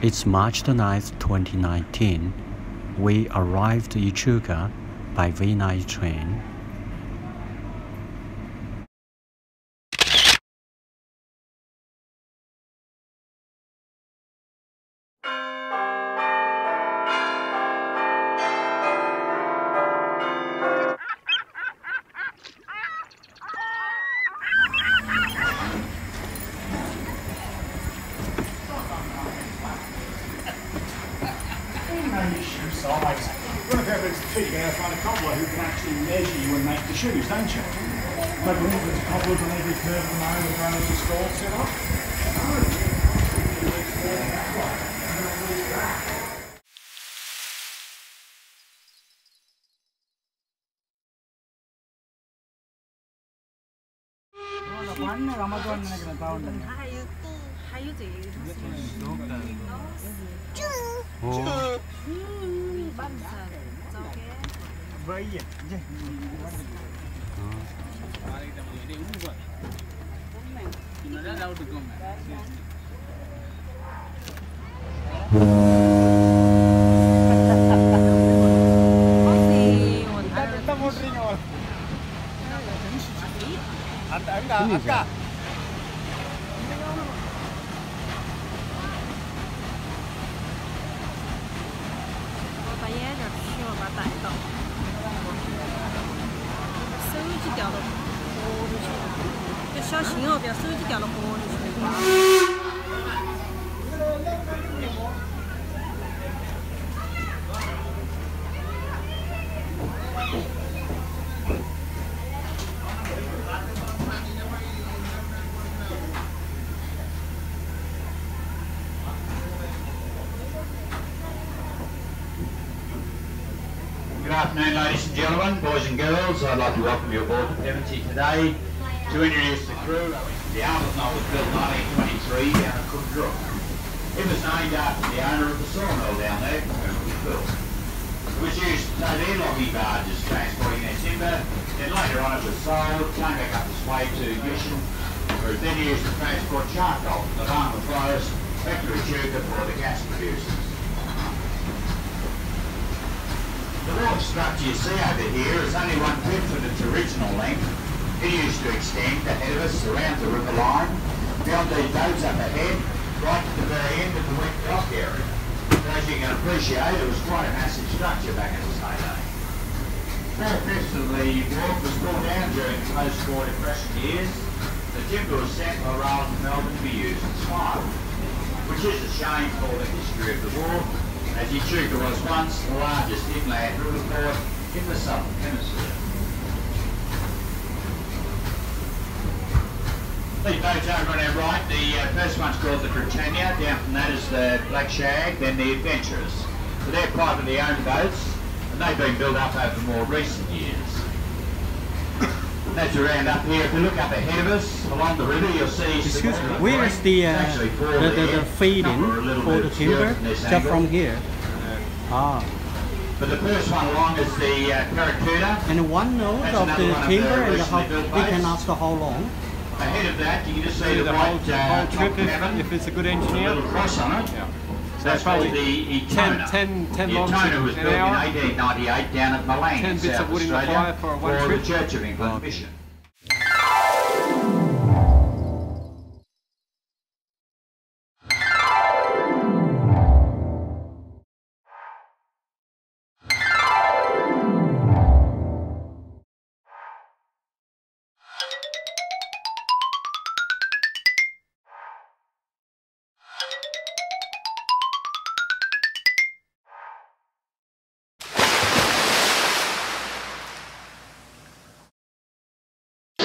It's March the 9th, 2019. We arrived Echuca by V/Line train. no shoe size. One of everyone's feet, you find a cobbler who can actually measure you and make the shoes, don't you? I believe there's cobblers on every curve of the line that runs the store set up. వన్ రమజోన్ మనకి బాగుంటుంది Bahia. Gimana dah udah gom? Anda, anda, anda. 把眼镜取了，把它戴到。手机掉到河里去了，要小心哦，不要手机掉到河里去。Afternoon, ladies and gentlemen, boys and girls. I'd like to welcome you aboard the Pevensey today to introduce the crew. The Arbuthnot was built 1923 down at Cook Brook. It was named after the owner of the sawmill down there, where it was built. It was used to their logging barges transporting their timber. Then later on it was sold, came back up this way to Gishan, where it then used to transport charcoal from the Barmah Forest back to Echuca for the gas producers. The water structure you see over here is only one fifth of its original length. It used to extend ahead of us around the river line, beyond these boats up ahead, right to the very end of the wet dock area. And as you can appreciate, it was quite a massive structure back in its heyday. Four fifths of the wharf was brought down during the post-war depression years. The timber was sent by Rollins Melbourne to be used as fire, which is a shame for the history of the wharf as Echuca was once the largest inland river port in the southern hemisphere. These boats over on our right, the uh, first one's called the Britannia, down from that is the Black Shag, then the Adventurers. So they're privately owned boats, and they've been built up over more recent years. That's around up here. If you look up ahead of us, along the river, you'll see... Excuse me, where is the, uh, It's actually four the, the, the feed in Couple are a little for the timber? Just from here. Ah, But the first one along is the uh, Barracuda. and one note That's of the one of timber the and how, recently built it can boats. last how long? Ahead of that, you can just see the, the white whole, uh, whole trip if, if it's a good with a engineer. little cross on it. Yeah. So that's probably the Etona. 10 10 the logs Etona was built in 1898 down at Milang 10 in bits of South in the Australia fire for one the trip. Church of England mission.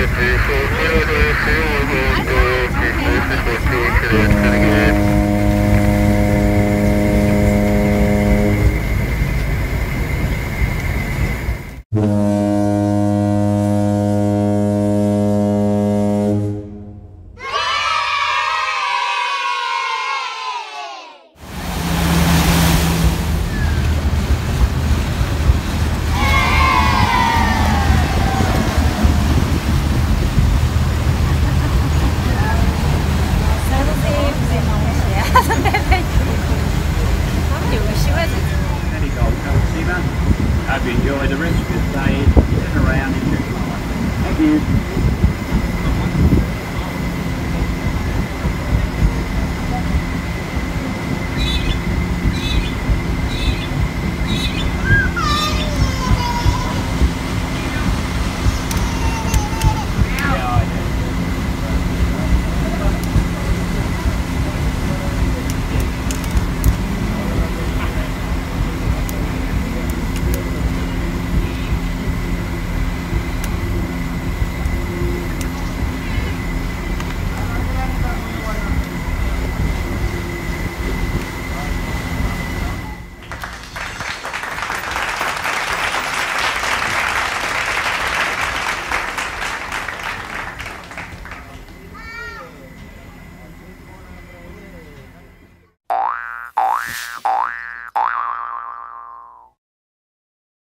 Nolima. enjoy the rest of your stay